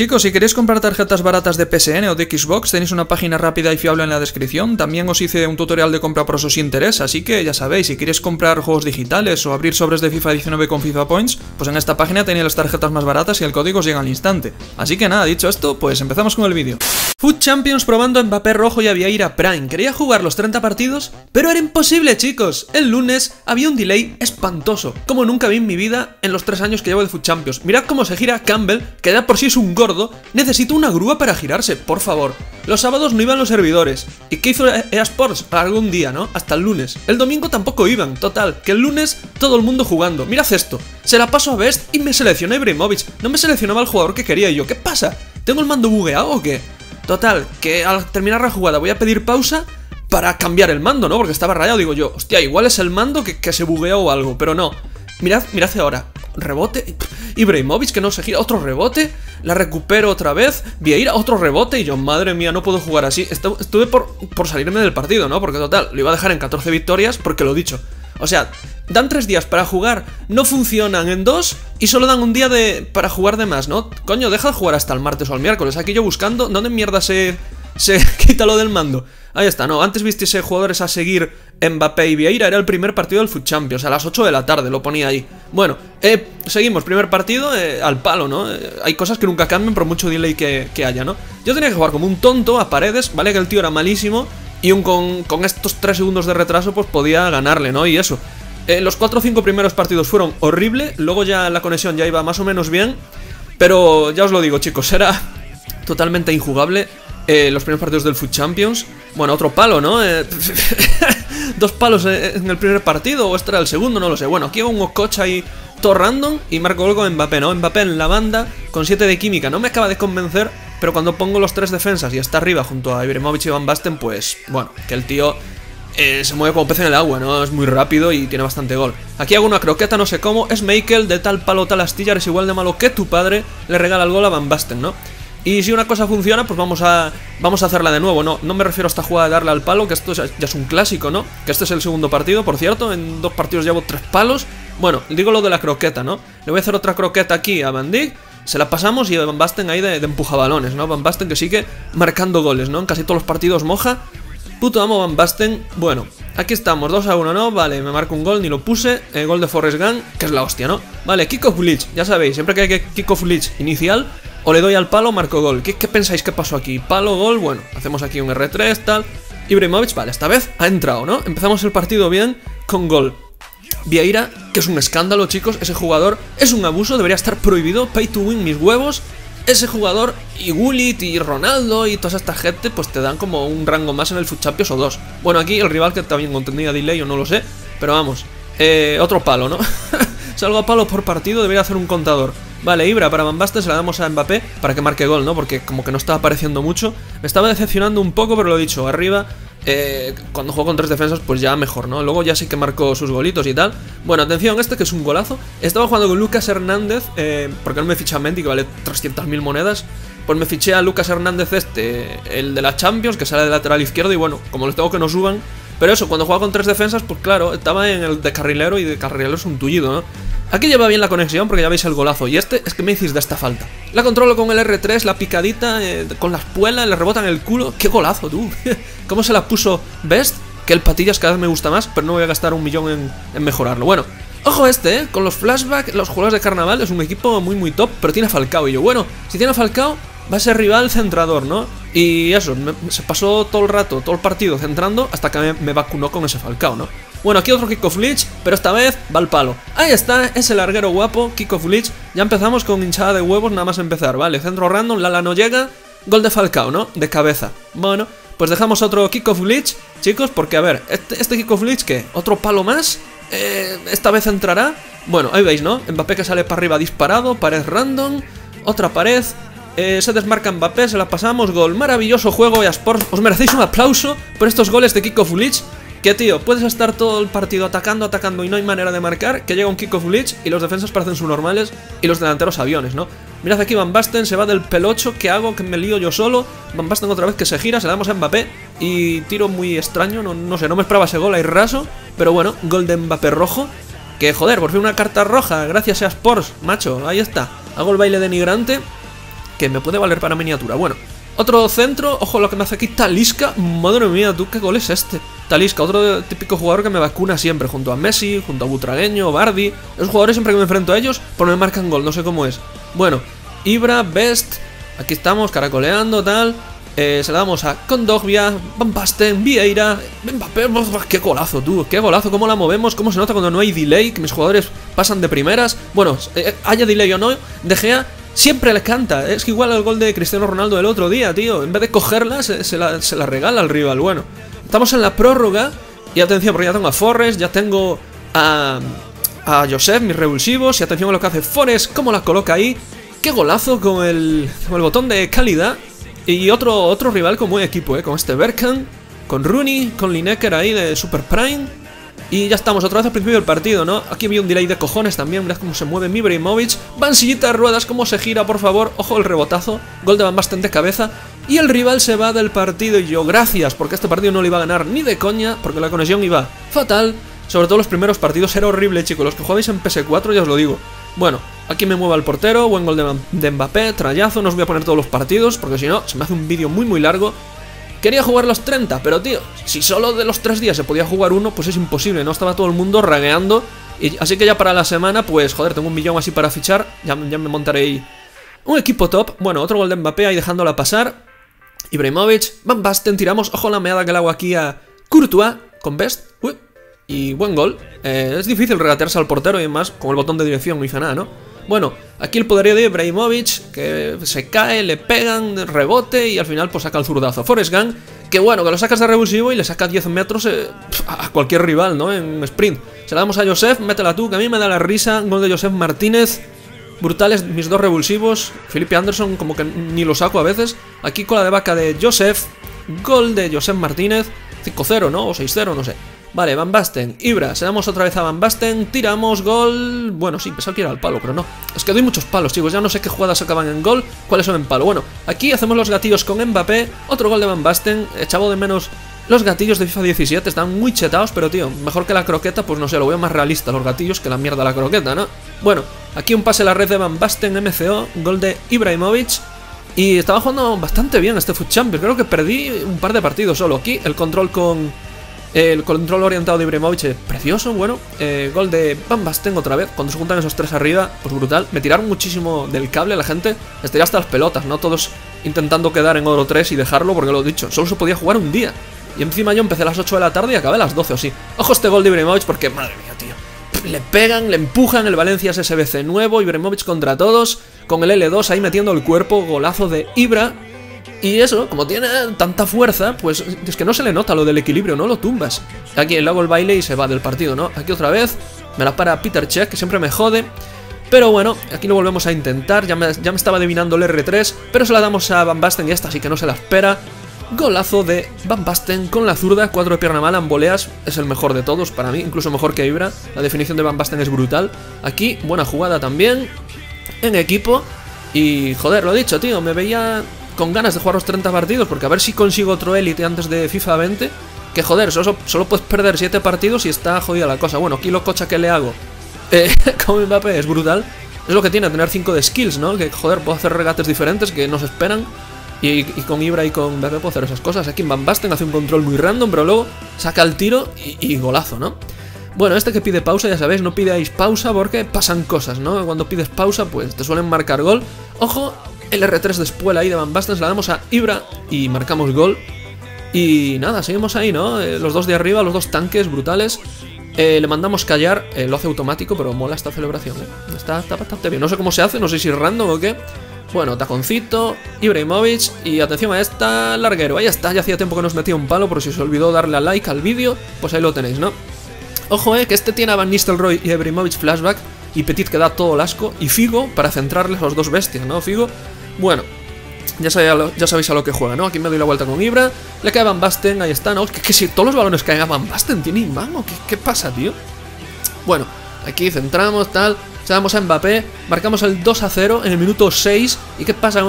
Chicos, si queréis comprar tarjetas baratas de PSN o de Xbox, tenéis una página rápida y fiable en la descripción. También os hice un tutorial de compra por si os interesa, así que ya sabéis, si queréis comprar juegos digitales o abrir sobres de FIFA 19 con FIFA Points, pues en esta página tenéis las tarjetas más baratas y el código os llega al instante. Así que nada, dicho esto, pues empezamos con el vídeo. Food Champions probando Mbappé rojo y había ir a Prime. Quería jugar los 30 partidos, pero era imposible, chicos. El lunes había un delay espantoso, como nunca vi en mi vida en los 3 años que llevo de Food Champions. Mirad cómo se gira Campbell, que ya por sí es un gordo, necesito una grúa para girarse, por favor. Los sábados no iban los servidores. ¿Y qué hizo EA Sports? Algún día, ¿no? Hasta el lunes. El domingo tampoco iban, total, que el lunes todo el mundo jugando. Mirad esto, se la paso a Best y me selecciona Ibrahimovic. No me seleccionaba el jugador que quería yo, ¿qué pasa? ¿Tengo el mando bugueado o qué? Total, que al terminar la jugada voy a pedir pausa para cambiar el mando, ¿no? Porque estaba rayado, digo yo, hostia, igual es el mando que, se buguea o algo, pero no. Mirad, mirad ahora, rebote, Ibrahimovic que no se gira, otro rebote, la recupero otra vez, Vieira, otro rebote y yo, madre mía, no puedo jugar así. Estuve por, por salirme del partido, ¿no? Porque total, lo iba a dejar en 14 victorias porque lo he dicho. O sea, dan tres días para jugar, no funcionan en dos y solo dan un día de para jugar de más, ¿no? Coño, deja de jugar hasta el martes o el miércoles. Aquí yo buscando, ¿dónde mierda se, se quita lo del mando? Ahí está, no, antes vistiese jugadores a seguir Mbappé y Vieira, era el primer partido del Foot Champions, a las 8 de la tarde, lo ponía ahí. Bueno, eh, seguimos, primer partido eh, al palo, ¿no? Eh, hay cosas que nunca cambian por mucho delay que, haya, ¿no? Yo tenía que jugar como un tonto a paredes, ¿vale? Que el tío era malísimo y un con, con estos 3 segundos de retraso pues podía ganarle, ¿no? Y eso. Eh, los 4 o 5 primeros partidos fueron horrible, luego ya la conexión ya iba más o menos bien, pero ya os lo digo chicos, era totalmente injugable eh, los primeros partidos del Foot Champions. Bueno, otro palo, ¿no? Eh, dos palos en el primer partido, o este era el segundo, no lo sé. Bueno, aquí un coche ahí todo random y marco gol con Mbappé, ¿no? Mbappé en la banda con 7 de química. No me acaba de convencer, pero cuando pongo los tres defensas y está arriba junto a Ibrahimovic y Van Basten, pues bueno, que el tío eh, se mueve como pez en el agua, ¿no? Es muy rápido y tiene bastante gol. Aquí hago una croqueta, no sé cómo. Es Michael de tal palo, tal astilla, eres igual de malo que tu padre. Le regala el gol a Van Basten, ¿no? Y si una cosa funciona, pues vamos a, vamos a hacerla de nuevo, ¿no? No me refiero a esta jugada de darle al palo, que esto ya es un clásico, ¿no? Que este es el segundo partido, por cierto. En dos partidos llevo tres palos. Bueno, digo lo de la croqueta, ¿no? Le voy a hacer otra croqueta aquí a Van Dijk. Se la pasamos y Van Basten ahí de, de empujabalones, ¿no? Van Basten que sigue marcando goles, ¿no? En casi todos los partidos moja. Puto amo Van Basten. Bueno, aquí estamos, 2 a 1, ¿no? Vale, me marco un gol, ni lo puse. El gol de Forrest Gun, que es la hostia, ¿no? Vale, kickoff glitch, ya sabéis, siempre que hay que kickoff glitch inicial, o le doy al palo, marco gol. ¿Qué, pensáis que pasó aquí? Palo, gol, bueno, hacemos aquí un R3, tal. Ibrahimovic, vale, esta vez ha entrado, ¿no? Empezamos el partido bien con gol. Vieira, que es un escándalo, chicos, ese jugador es un abuso, debería estar prohibido, pay to win mis huevos ese jugador y Gullit y Ronaldo y toda esta gente pues te dan como un rango más en el Foot Champions o dos. Bueno, aquí el rival que también contenía delay o no lo sé, pero vamos, eh, otro palo, ¿no? Salgo a palo por partido, debería hacer un contador. Vale, Ibra para Van Basten se la damos a Mbappé para que marque gol, ¿no? Porque como que no estaba apareciendo mucho. Me estaba decepcionando un poco, pero lo he dicho, arriba eh, cuando juego con tres defensas, pues ya mejor, ¿no? Luego ya sí que marco sus golitos y tal. Bueno, atención, este que es un golazo. Estaba jugando con Lucas Hernández, eh, porque no me ficha a Mendy, que vale 300.000 monedas. Pues me fiché a Lucas Hernández este, el de la Champions, que sale de lateral izquierdo, y bueno, como les tengo que no suban. Pero eso, cuando juega con tres defensas, pues claro, estaba en el de carrilero y de carrilero es un tullido, ¿no? Aquí lleva bien la conexión porque ya veis el golazo. Y este es que me hiciste de esta falta. La controlo con el R3, la picadita, eh, con la espuela, le rebota en el culo. ¡Qué golazo, tú! ¿Cómo se la puso Best? Que el patillas cada vez me gusta más, pero no voy a gastar un millón en, mejorarlo. Bueno, Ojo este, ¿eh? Con los flashbacks, los jugadores de carnaval es un equipo muy muy top, pero tiene Falcao. Y yo, bueno, si tiene Falcao, va a ser rival centrador, ¿no? Y eso, se pasó todo el rato, todo el partido centrando hasta que me, vacunó con ese Falcao, ¿no? Bueno, aquí otro kick of glitch, pero esta vez va al palo. Ahí está, ese larguero guapo, kick of glitch. Ya empezamos con hinchada de huevos nada más empezar, ¿vale? Centro random, Lala no llega, gol de Falcao, ¿no? De cabeza. Bueno, pues dejamos otro kick of glitch, chicos, porque a ver, este, este kick of glitch, ¿qué? ¿Otro palo más? Eh, ¿Esta vez entrará? Bueno, ahí veis, ¿no? Mbappé que sale para arriba disparado, pared random, otra pared, eh, se desmarca Mbappé, se la pasamos, gol, maravilloso juego, y Sports, os merecéis un aplauso por estos goles de kick of glitch que tío, puedes estar todo el partido atacando, atacando y no hay manera de marcar, que llega un kick of glitch y los defensas parecen sus normales y los delanteros aviones, ¿no? Mirad aquí Van Basten, se va del pelocho, ¿qué hago? Que me lío yo solo. Van Basten otra vez que se gira, se damos a Mbappé y tiro muy extraño, no, no sé, no me esperaba ese gol ahí raso, pero bueno, gol de Mbappé rojo. Que joder, por fin una carta roja, gracias a Sports, macho, ahí está. Hago el baile denigrante que me puede valer para miniatura. Bueno, otro centro, ojo lo que me hace aquí Talisca, madre mía, tú qué gol es este. Talisca, otro típico jugador que me vacuna siempre, junto a Messi, junto a Butragueño, Bardi. Los jugadores siempre que me enfrento a ellos, pues me marcan gol, no sé cómo es. Bueno, Ibra, Best, aquí estamos caracoleando, tal. Eh, se la damos a Condogbia, Van Basten, Vieira, Mbappé, qué golazo tú, qué golazo, cómo la movemos, cómo se nota cuando no hay delay, que mis jugadores pasan de primeras. Bueno, eh, haya delay o no, De Gea siempre le canta, es que igual el gol de Cristiano Ronaldo del otro día, tío, en vez de cogerla, se, la, regala al rival. Bueno, estamos en la prórroga, y atención, porque ya tengo a Forrest, ya tengo a, a Joseph, mis revulsivos, y atención a lo que hace Forrest, cómo la coloca ahí. Qué golazo con el, con el botón de calidad. Y otro, otro rival con buen equipo, ¿eh? Con este Berkan, con Rooney, con Lineker ahí de Super Prime. Y ya estamos otra vez al principio del partido, ¿no? Aquí había un delay de cojones también, mirad cómo se mueve Ibrahimovic. Van sillita de ruedas, cómo se gira, por favor. Ojo el rebotazo, gol de Van Basten de cabeza. Y el rival se va del partido y yo, gracias, porque este partido no le iba a ganar ni de coña, porque la conexión iba fatal. Sobre todo los primeros partidos era horrible, chicos. Los que jugáis en PS4 ya os lo digo. Bueno, aquí me mueva el portero, buen gol de, Mbappé, trayazo, no os voy a poner todos los partidos, porque si no, se me hace un vídeo muy muy largo. Quería jugar los 30, pero tío, si solo de los 3 días se podía jugar uno, pues es imposible, no estaba todo el mundo ragueando. Y, así que ya para la semana, pues joder, tengo un millón así para fichar, ya, me montaré ahí un equipo top. Bueno, otro gol de Mbappé ahí dejándola pasar. Ibrahimovic, Van Basten, tiramos, ojo la meada que le hago aquí a Courtois con Best. Uy, y buen gol. Eh, es difícil regatearse al portero y además, con el botón de dirección no hizo nada, ¿no? Bueno, aquí el poderío de Ibrahimovic, que se cae, le pegan, rebote y al final pues saca el zurdazo. Forrest Gump, que bueno, que lo sacas de revulsivo y le saca 10 metros eh, a cualquier rival, ¿no? En sprint. Se la damos a Joseph, métela tú, que a mí me da la risa. Gol de Joseph Martínez. Brutales mis dos revulsivos. Felipe Anderson como que ni lo saco a veces. Aquí con la de vaca de Joseph. Gol de Joseph Martínez. 5-0, ¿no? O 6-0, no sé. Vale, Van Basten, Ibra, se damos otra vez a Van Basten, tiramos, gol... Bueno, sí, pensaba que era el palo, pero no. Es que doy muchos palos, chicos, ya no sé qué jugadas acaban en gol, cuáles son en palo. Bueno, aquí hacemos los gatillos con Mbappé, otro gol de Van Basten, echado de menos los gatillos de FIFA 17 están muy chetados, pero tío, mejor que la croqueta, pues no sé, lo veo más realista los gatillos que la mierda la croqueta, ¿no? Bueno, aquí un pase a la red de Van Basten MCO, gol de Ibrahimovic. Y estaba jugando bastante bien este Foot Champions, creo que perdí un par de partidos solo. Aquí el control con el control orientado de Ibrahimovic es precioso, bueno. Eh, gol de Van Basten otra vez. Cuando se juntan esos tres arriba, pues brutal. Me tiraron muchísimo del cable la gente. Estaría hasta las pelotas, ¿no? Todos intentando quedar en oro 3 y dejarlo, porque lo he dicho, solo se podía jugar un día. Y encima yo empecé a las 8 de la tarde y acabé a las 12 o sí. Ojo este gol de Ibrahimovic porque, madre mía, tío. Le pegan, le empujan, el Valencia SBC nuevo, Ibrahimovic contra todos, con el L2 ahí metiendo el cuerpo, golazo de Ibra. Y eso, como tiene tanta fuerza, pues es que no se le nota lo del equilibrio, no lo tumbas. Aquí le hago el baile y se va del partido, ¿no? Aquí otra vez, me la para Peter Check, que siempre me jode. Pero bueno, aquí lo volvemos a intentar, ya me, ya me estaba adivinando el R3, pero se la damos a Van Basten y esta así que no se la espera. Golazo de Van Basten con la zurda, cuatro de pierna mala en es el mejor de todos para mí, incluso mejor que Ibra. La definición de Van Basten es brutal. Aquí, buena jugada también, en equipo. Y joder, lo he dicho, tío, me veía con ganas de jugar los 30 partidos, porque a ver si consigo otro Elite antes de FIFA 20. Que joder, solo, solo puedes perder 7 partidos y está jodida la cosa. Bueno, aquí lo cocha que le hago eh, con Mbappé es brutal. Es lo que tiene tener 5 de skills, ¿no? Que joder, puedo hacer regates diferentes que no se esperan. Y, con Ibra y con Mbappé puedo hacer esas cosas. Aquí Van Basten hace un control muy random, pero luego saca el tiro y, y golazo, ¿no? Bueno, este que pide pausa, ya sabéis, no pidáis pausa porque pasan cosas, ¿no? Cuando pides pausa, pues te suelen marcar gol. Ojo, el R3 después ahí de Van Basten, la damos a Ibra y marcamos gol. Y nada, seguimos ahí, ¿no? Eh, los dos de arriba, los dos tanques brutales. Eh, le mandamos callar, eh, lo hace automático, pero mola esta celebración, está, está, bastante bien. No sé cómo se hace, no sé si es random o qué. Bueno, taconcito, Ibrahimovic y atención a esta larguero. Ahí está, ya hacía tiempo que nos metía un palo, por si se olvidó darle a like al vídeo, pues ahí lo tenéis, ¿no? Ojo, eh, que este tiene a Van Nistelrooy y Ibrahimovic flashback y Petit que da todo el asco y Figo para centrarles a los dos bestias, ¿no? Figo bueno, ya, sabéis a lo que juega, ¿no? Aquí me doy la vuelta con Ibra. Le cae Van Basten, ahí está, ¿no? Que, si todos los balones caen a Van Basten, ¿tiene imán qué, pasa, tío? Bueno, aquí centramos, tal. Se damos a Mbappé, marcamos el 2 a 0 en el minuto 6. ¿Y qué pasa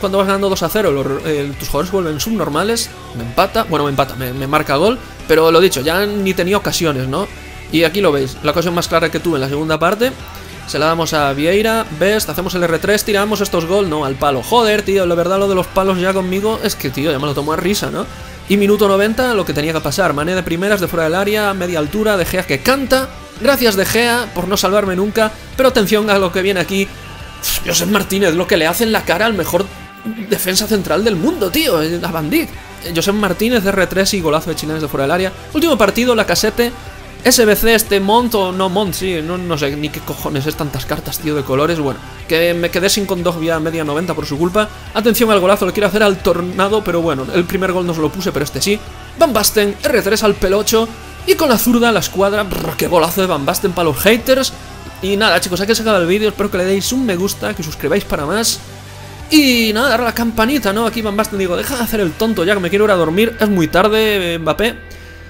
cuando vas ganando 2 a 0? tus jugadores vuelven subnormales, me empata, bueno, me empata, me marca gol. Pero lo dicho, ya ni tenía ocasiones, ¿no? Y aquí lo veis, la ocasión más clara que tuve en la segunda parte Se la damos a Vieira, Best, hacemos el R3, tiramos estos gol, no, al palo. Joder, tío, la verdad lo de los palos ya conmigo es que, tío, ya me lo tomo a risa, ¿no? Y minuto 90, lo que tenía que pasar. Mané de primeras, de fuera del área, media altura, De Gea que canta. Gracias De Gea por no salvarme nunca. Pero atención a lo que viene aquí. José Martínez, lo que le hace en la cara al mejor defensa central del mundo, tío, eh, a Van Dijk. José Martínez, R3 y golazo de chilenes de fuera del área. Último partido, la casete. SBC, este Mont o no Mont, sí, no, no sé ni qué cojones es tantas cartas, tío, de colores. Bueno, que me quedé sin con dos vía media 90 por su culpa. Atención al golazo, le quiero hacer al tornado, pero bueno, el primer gol no se lo puse, pero este sí. Van Basten, R3 al pelocho. Y con la zurda, la escuadra, qué golazo de Van Basten para los haters. Y nada, chicos, aquí se acaba el vídeo. Espero que le deis un me gusta, que suscribáis para más. Y nada, darle a la campanita, ¿no? Aquí Van Basten digo, deja de hacer el tonto ya que me quiero ir a dormir. Es muy tarde, Mbappé.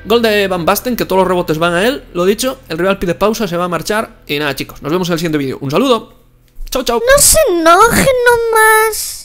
Gol de Van Basten, que todos los rebotes van a él. Lo dicho, el rival pide pausa, se va a marchar. Y nada, chicos, nos vemos en el siguiente vídeo. Un saludo. Chao, chao. No se enojen nomás.